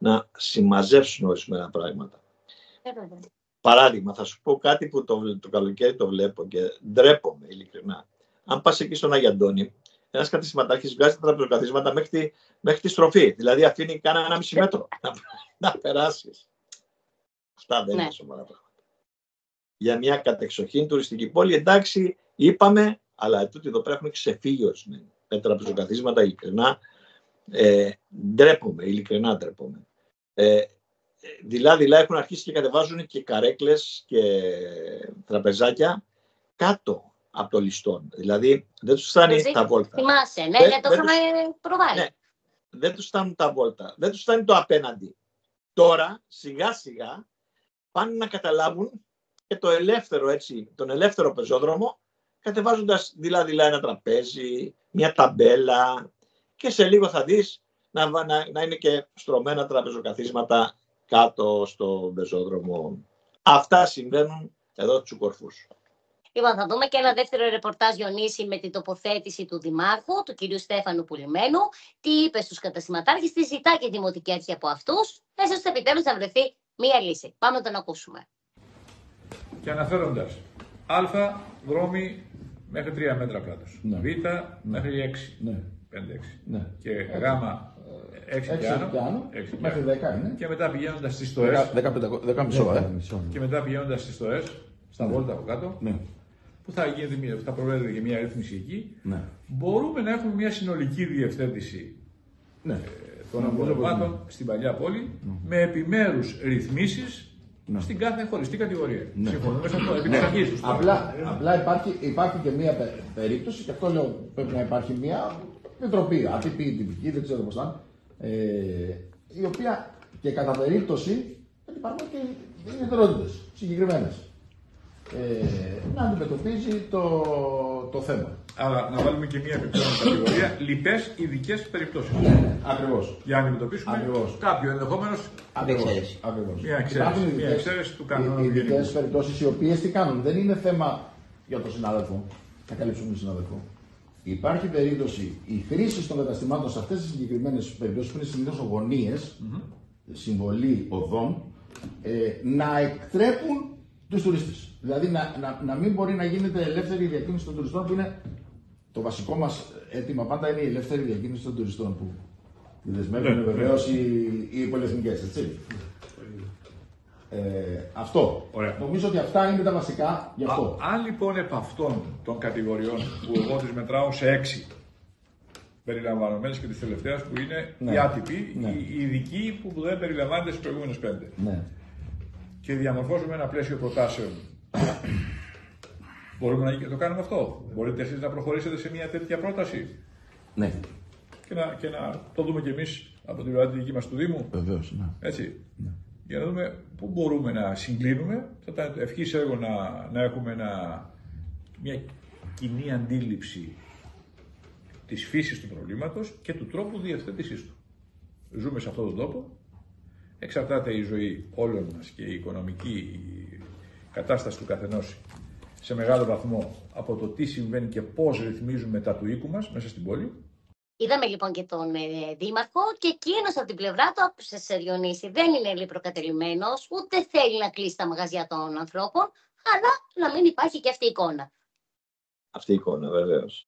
να συμμαζεύσουν ορισμένα πράγματα. Ε, βέβαια. Παράδειγμα, θα σου πω κάτι που το, το καλοκαίρι το βλέπω και ντρέπομαι ειλικρινά. Αν πας εκεί στον Αγιαντώνη, ένας καταστηματάρχη βγάζει τα τραπεζοκαθίσματα μέχρι, τη- μέχρι τη στροφή. Δηλαδή αφήνει κάνα ένα μισή μέτρο να, να περάσεις. Αυτά δεν Ναι. είναι σοβαρά πράγματα. Για μια κατεξοχήν τουριστική πόλη, εντάξει, είπαμε, αλλά τούτοι εδώ πέρα έχουν ξεφύγει ορισμένοι. Με τραπεζοκαθίσματα, ειλικρινά. Ε, ντρέπομαι, ειλικρινά ντρέπομαι. Ε, δειλά-δειλά έχουν αρχίσει και κατεβάζουν και καρέκλες και τραπεζάκια κάτω από το ληστόν. Δηλαδή δεν τους φτάνει Εσύ τα βόλτα. Θυμάσαι, ναι, Δεν- γιατί το δεν είχαμε προβάλει. Ναι. Δεν τους φτάνουν τα βόλτα. Δεν τους φτάνει το απέναντι. Τώρα σιγά σιγά πάνε να καταλάβουν και το ελεύθερο έτσι, τον ελεύθερο πεζόδρομο κατεβάζοντας δειλά-δειλά ένα τραπέζι, μια ταμπέλα και σε λίγο θα δεις να, βα- να, να είναι και στρωμένα τραπεζοκαθίσματα κάτω στο πεζόδρομο. Αυτά συμβαίνουν εδώ στους κορφούς. Λοιπόν, θα δούμε και ένα δεύτερο ρεπορτάζ Διονύση με την τοποθέτηση του Δημάρχου, του κυρίου Στέφανου Πουλημένου. Τι είπε στους καταστηματάρχες, τι ζητά και η Δημοτική Αρχή από αυτούς, μέσα ώστε επιτέλους να βρεθεί μία λύση. Πάμε να τον ακούσουμε. και αναφέροντας Α δρόμοι μέχρι 3 μέτρα πλάτος. Ναι. Β μέχρι 6. Ναι. 5-6. Ναι. Και Γ 6 και Έξι άνω. και άνω, έξι και μέχρι άνω. 10 είναι. Και μετά πηγαίνοντας στις στοέ. 10 μισό, ε. Και μετά πηγαίνοντας στις στοέ, στα βόλτα από κάτω, Ναι. που θα, γίνεται, μια- θα προβλέπεται και μια ρύθμιση εκεί, Ναι. μπορούμε να έχουμε μια συνολική διευθέτηση Ναι. των Ναι, απορριμμάτων στην παλιά πόλη με επιμέρους ρυθμίσεις Ναι. στην κάθε χωριστή κατηγορία. Ναι. Συμφωνούμε σε αυτό, επί Ναι. της αρχής. Απλά, απλά υπάρχει, υπάρχει και μία πε- περίπτωση, και αυτό λέω πρέπει να υπάρχει μία επιτροπή, άτυπη, τυπική, δεν ξέρω πώς θα είναι, ε, η οποία και κατά περίπτωση γιατί υπάρχουν και ιδιαιτερότητες συγκεκριμένες. Ε, να αντιμετωπίζει το, το θέμα. Αλλά να βάλουμε και μια επιπλέον κατηγορία λοιπές ειδικές περιπτώσεις. Ακριβώς. Για να αντιμετωπίσουμε Ακριβώς. κάποιο ενδεχόμενος Εξαίρεση. Ακριβώς. Μια εξαίρεση, Υπάρχουν μια ειδικές- εξαίρεση του κανόνα οι- ειδικές γενικού. περιπτώσεις οι οποίες τι κάνουν. Δεν είναι θέμα για τον συνάδελφο. Θα καλύψουμε τον συνάδελφο. Υπάρχει περίπτωση η χρήση των καταστημάτων σε αυτές τις συγκεκριμένες περιπτώσεις που είναι συνήθως γωνίες, συμβολή οδών, ε, να εκτρέπουν τους τουρίστες. Δηλαδή να, να, να μην μπορεί να γίνεται ελεύθερη διακίνηση των τουριστών που είναι το βασικό μας αίτημα πάντα είναι η ελεύθερη διακίνηση των τουριστών που δεσμεύουν Ναι, βεβαίως οι, οι πολυεθνικές, έτσι. Ε, αυτό. Ωραία. Νομίζω ότι αυτά είναι τα βασικά γι' αυτό. Α, αν λοιπόν επ' αυτών των κατηγοριών που εγώ τις μετράω σε έξι περιλαμβανομένες και της τελευταίας που είναι Ναι. η άτυπη, Ναι. η, η ειδική που δεν περιλαμβάνεται στις προηγούμενες πέντε. Ναι. Και διαμορφώσουμε ένα πλαίσιο προτάσεων. Μπορούμε να το κάνουμε αυτό. Μπορείτε εσείς να προχωρήσετε σε μια τέτοια πρόταση ναι. και να, και να το δούμε κι εμείς από την πλευρά τη δική μας του Δήμου. Βεβαίως. Ναι. Έτσι. Για να δούμε πού μπορούμε να συγκλίνουμε. Θα ήταν ευχή έργο να, να έχουμε ένα, μια κοινή αντίληψη της φύσης του προβλήματος και του τρόπου διευθέτησής του. Ζούμε σε αυτόν τον τόπο. Εξαρτάται η ζωή όλων μας και η οικονομική κατάσταση του καθενός σε μεγάλο βαθμό από το τι συμβαίνει και πώς ρυθμίζουμε τα του οίκου μας μέσα στην πόλη. Είδαμε λοιπόν και τον ε, Δήμαρχο και εκείνος από την πλευρά του, άκουσε σε Διονύση, δεν είναι λιπροκατελημένος, ούτε θέλει να κλείσει τα μαγαζιά των ανθρώπων, αλλά να μην υπάρχει και αυτή η εικόνα. Αυτή η εικόνα βεβαίως.